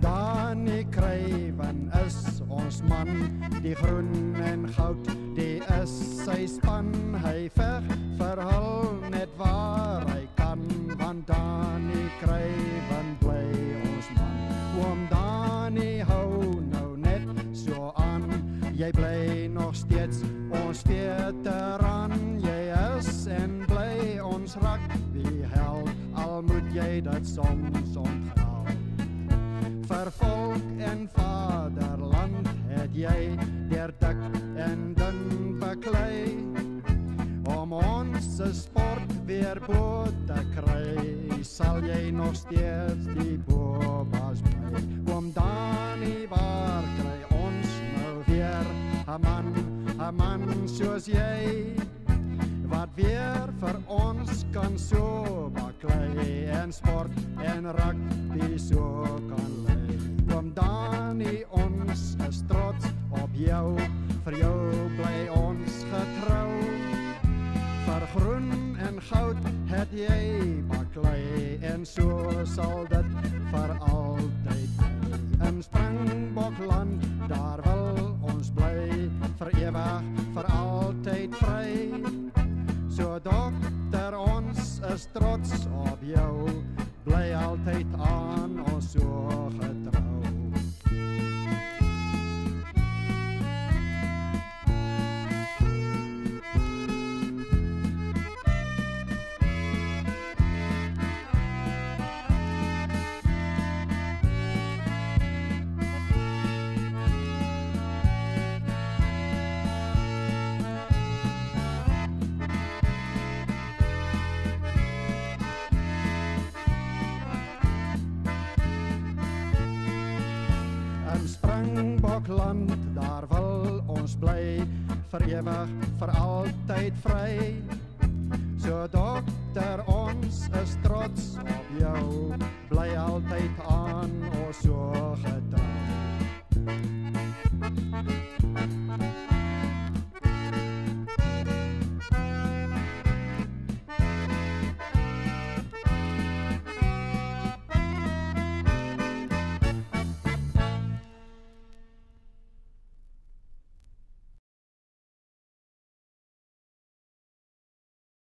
Darwin is ons man, die groen en goud, die is sy span. Hy veg vir hul net waar hy kan, want Dani kry van bly ons man. Oom Dani hou nou net so aan. Jy bly nog steeds ons veteran. Jy is en bly ons rugby held. Al moet jy dit soms onthaal. Vir volk en vaderland het jy deur dik en dun beklei om ons se sport weer bo te kry. Sal jy nog steeds die bobas bly? Om Dani waar kry ons nou weer? 'n man 'n man soos jy wat weer vir ons kan so baklei. En sport en rugby so kan jou, vir jou bly ons getrou. Vir groen en goud het jy baklei en so sal dit vir altyd bly. In Springbokland, daar wil ons bly, vir ewig, vir altyd vry. So dokter ons is trots op jou Springbokland daar wil ons bly vir ewig vir altyd vry. So dokter ons is trots op jou. Bly